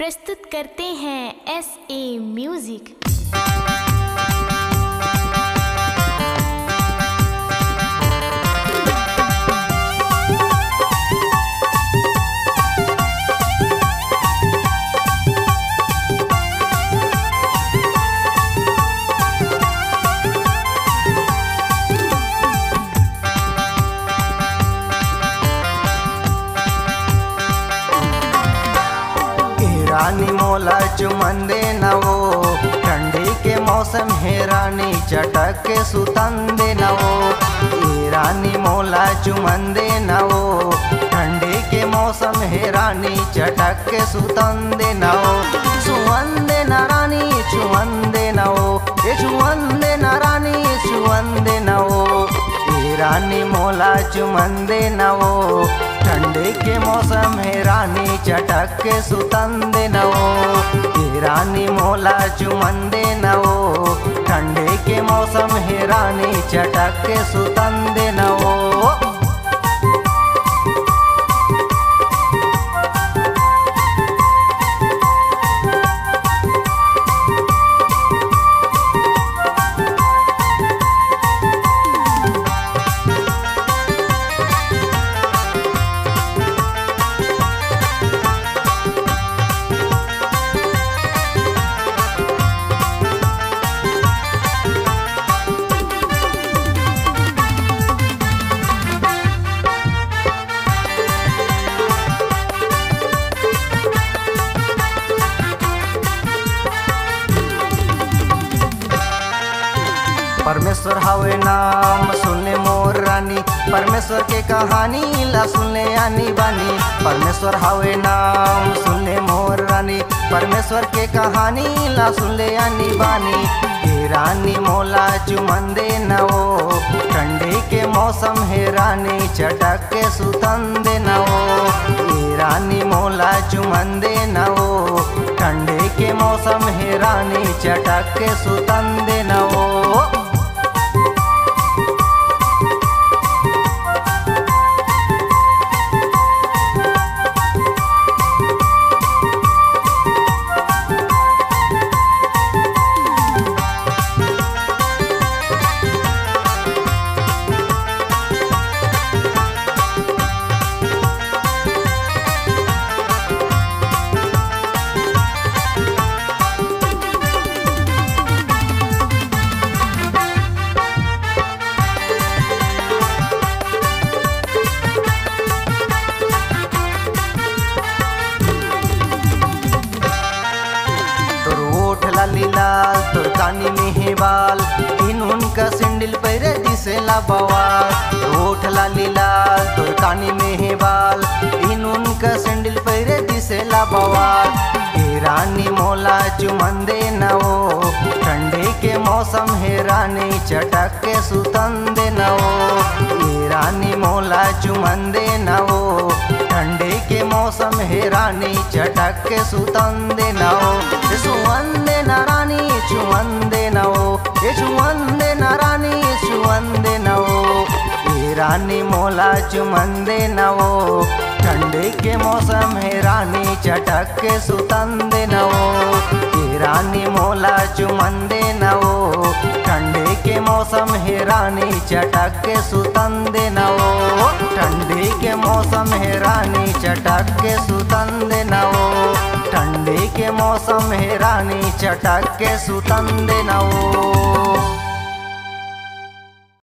प्रस्तुत करते हैं एस ए म्यूज़िक। रानी मोला चुमन दे नवो ठंडी के मौसम है रानी, चटक के सुतन दे नवो ये रानी मोला चुमन दे नवो ठंडी के मौसम है रानी, चटक के सुतन दे नवो सुवन चुमन मंदे नवो, ठंडे के मौसम है, रानी चटक के सुतन दे नवो रानी मोला चुमंदे नवो, ठंडे के मौसम है, रानी चटक के सुतन दे नवो। परमेश्वर हवे नाम सुनले मोर रानी। परमेश्वर के कहानी ला सुनले आनी बानी। परमेश्वर हवे नाम सुनले मोर रानी। परमेश्वर के कहानी ला सुनले आनी बानी। हे रानी मोला चुमन दे नवो ठंडी के मौसम है रानी, चटक के सुतन दे नवो हे रानी मोला चुमन दे नवो ठंडी के मौसम है रानी, चटक के सुतन दे नवो लाली लाल तोर कानी में है बाल इन उनका सिंडिल पैरे दिसेला बवाल ओठ लाली लाल तोर कानी में है बाल इन उनका सिंडिल पैरे दिसेला बवाल रानी मोला चुमन दे नवो ठंडी के मौसम है रानी, चटक के सुतन दे नवो रानी मोला चुमन दे नवो ठंडी के मौसम है रानी, चटक के सुतन दे नवो सुवन रानी चुवन दे नवो ए चुवन दे ना रानी मोला चुमंदे नवो ठंडी के मौसम है रानी, चटक के सुतंदे नवो रानी मोला चुमन दे नवो ठंडे के मौसम है रानी, चटक के सुतन दे नवो ठंडे के मौसम है रानी, चटक के सुतन दे नवो ठंडे के मौसम है रानी, चटक के सुतन दे नवो